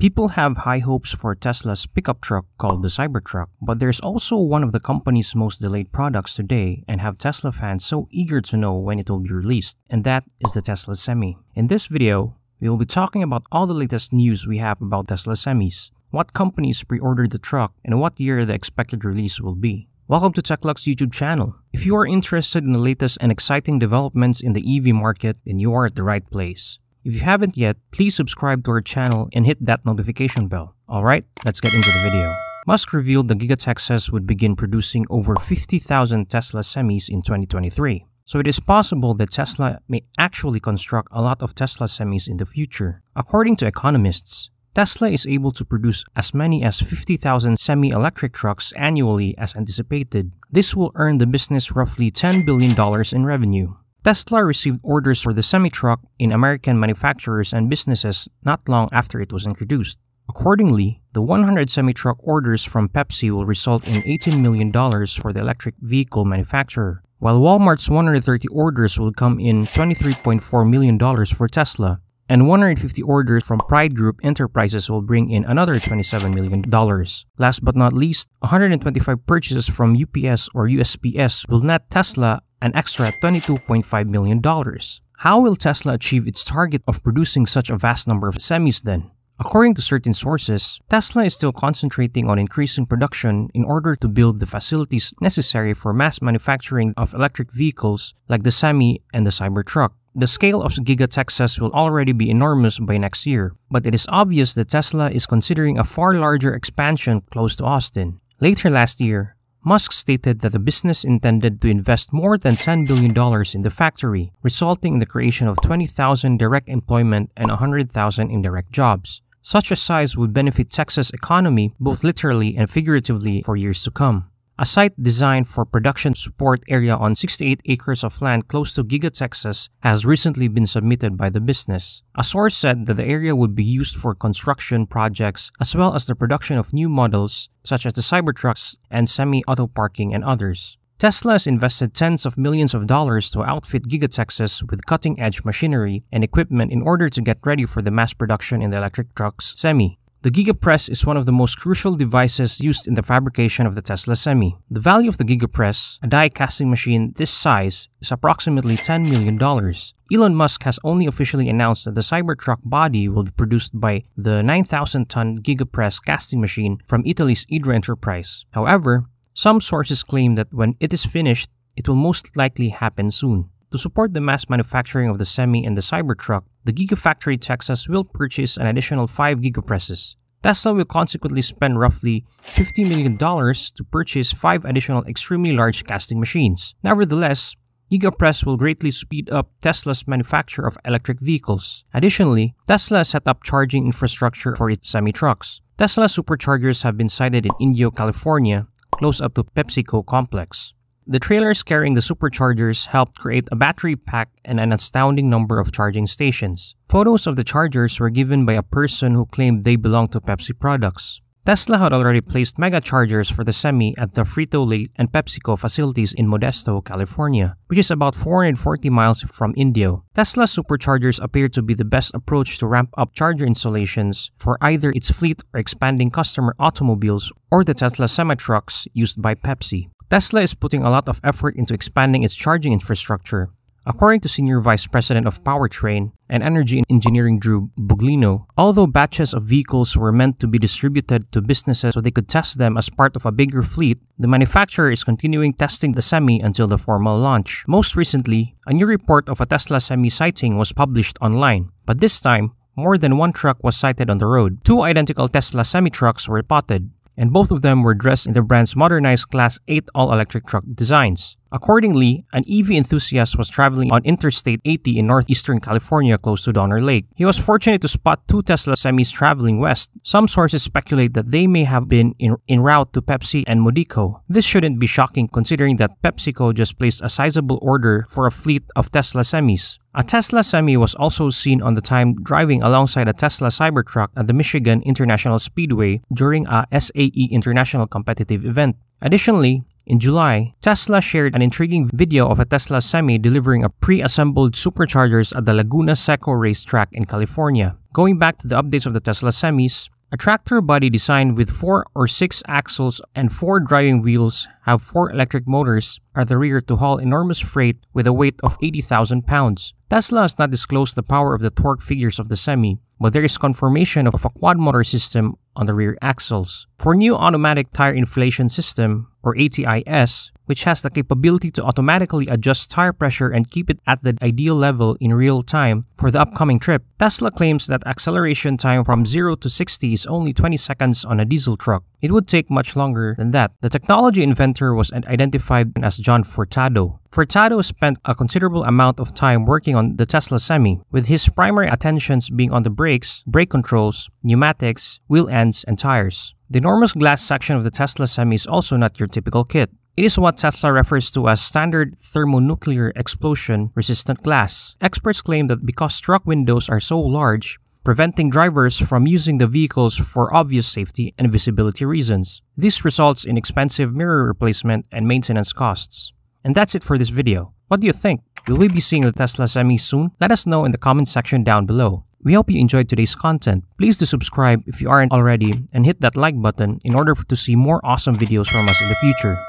People have high hopes for Tesla's pickup truck called the Cybertruck, but there's also one of the company's most delayed products today and have Tesla fans so eager to know when it will be released, and that is the Tesla Semi. In this video, we will be talking about all the latest news we have about Tesla Semis, what companies pre-ordered the truck, and what year the expected release will be. Welcome to Techlux YouTube channel. If you are interested in the latest and exciting developments in the EV market, then you are at the right place. If you haven't yet, please subscribe to our channel and hit that notification bell. Alright, let's get into the video. Musk revealed the Giga Texas would begin producing over 50,000 Tesla semis in 2023. So it is possible that Tesla may actually construct a lot of Tesla semis in the future. According to economists, Tesla is able to produce as many as 50,000 semi-electric trucks annually as anticipated. This will earn the business roughly $10 billion in revenue. Tesla received orders for the semi-truck in American manufacturers and businesses not long after it was introduced. Accordingly, the 100 semi-truck orders from Pepsi will result in $18 million for the electric vehicle manufacturer, while Walmart's 130 orders will come in $23.4 million for Tesla, and 150 orders from Pride Group Enterprises will bring in another $27 million. Last but not least, 125 purchases from UPS or USPS will net Tesla an extra $22.5 million. How will Tesla achieve its target of producing such a vast number of semis then? According to certain sources, Tesla is still concentrating on increasing production in order to build the facilities necessary for mass manufacturing of electric vehicles like the Semi and the Cybertruck. The scale of Giga Texas will already be enormous by next year, but it is obvious that Tesla is considering a far larger expansion close to Austin. Later last year, Musk stated that the business intended to invest more than $10 billion in the factory, resulting in the creation of 20,000 direct employment and 100,000 indirect jobs. Such a size would benefit Texas' economy both literally and figuratively for years to come. A site designed for production support area on 68 acres of land close to Giga Texas has recently been submitted by the business. A source said that the area would be used for construction projects as well as the production of new models such as the Cybertrucks and semi-auto parking and others. Tesla has invested tens of millions of dollars to outfit Giga Texas with cutting-edge machinery and equipment in order to get ready for the mass production in the electric trucks Semi. The GigaPress is one of the most crucial devices used in the fabrication of the Tesla Semi. The value of the GigaPress, a die casting machine this size, is approximately $10 million. Elon Musk has only officially announced that the Cybertruck body will be produced by the 9,000-ton GigaPress casting machine from Italy's Idra Enterprise. However, some sources claim that when it is finished, it will most likely happen soon. To support the mass manufacturing of the Semi and the Cybertruck, the Gigafactory Texas will purchase an additional 5 gigapresses. Tesla will consequently spend roughly $50 million to purchase 5 additional extremely large casting machines. Nevertheless, GigaPress will greatly speed up Tesla's manufacture of electric vehicles. Additionally, Tesla set up charging infrastructure for its semi-trucks. Tesla superchargers have been sited in Indio, California, close up to PepsiCo complex. The trailers carrying the superchargers helped create a battery pack and an astounding number of charging stations. Photos of the chargers were given by a person who claimed they belonged to Pepsi products. Tesla had already placed mega chargers for the Semi at the Frito-Lay and PepsiCo facilities in Modesto, California, which is about 440 miles from Indio. Tesla superchargers appear to be the best approach to ramp up charger installations for either its fleet or expanding customer automobiles or the Tesla semi-trucks used by Pepsi. Tesla is putting a lot of effort into expanding its charging infrastructure. According to Senior Vice President of Powertrain and Energy Engineering Drew Baglino, although batches of vehicles were meant to be distributed to businesses so they could test them as part of a bigger fleet, the manufacturer is continuing testing the Semi until the formal launch. Most recently, a new report of a Tesla Semi sighting was published online, but this time, more than one truck was sighted on the road. Two identical Tesla semi trucks were spotted, and both of them were dressed in the brand's modernized Class 8 all-electric truck designs. Accordingly, an EV enthusiast was traveling on Interstate 80 in northeastern California close to Donner Lake. He was fortunate to spot two Tesla semis traveling west. Some sources speculate that they may have been in, en route to Pepsi and Modesto. This shouldn't be shocking considering that PepsiCo just placed a sizable order for a fleet of Tesla semis. A Tesla Semi was also seen on the time driving alongside a Tesla Cybertruck at the Michigan International Speedway during a SAE International competitive event. Additionally, In July, Tesla shared an intriguing video of a Tesla Semi delivering a pre-assembled superchargers at the Laguna Seca racetrack in California. Going back to the updates of the Tesla Semis, a tractor body designed with 4 or 6 axles and 4 driving wheels have 4 electric motors at the rear to haul enormous freight with a weight of 80,000 pounds. Tesla has not disclosed the power of the torque figures of the Semi, but there is confirmation of a quad motor system on the rear axles. For new automatic tire inflation system, or ATIS, which has the capability to automatically adjust tire pressure and keep it at the ideal level in real time for the upcoming trip, Tesla claims that acceleration time from 0 to 60 is only 20 seconds on a diesel truck. It would take much longer than that. The technology inventor was identified as John Furtado. Furtado spent a considerable amount of time working on the Tesla Semi, with his primary attentions being on the brakes, brake controls, pneumatics, wheel ends, and tires. The enormous glass section of the Tesla Semi is also not your typical kit. It is what Tesla refers to as standard thermonuclear explosion resistant glass. Experts claim that because truck windows are so large, preventing drivers from using the vehicles for obvious safety and visibility reasons. This results in expensive mirror replacement and maintenance costs. And that's it for this video. What do you think? Will we be seeing the Tesla Semi soon? Let us know in the comment section down below. We hope you enjoyed today's content. Please do subscribe if you aren't already and hit that like button in order to see more awesome videos from us in the future.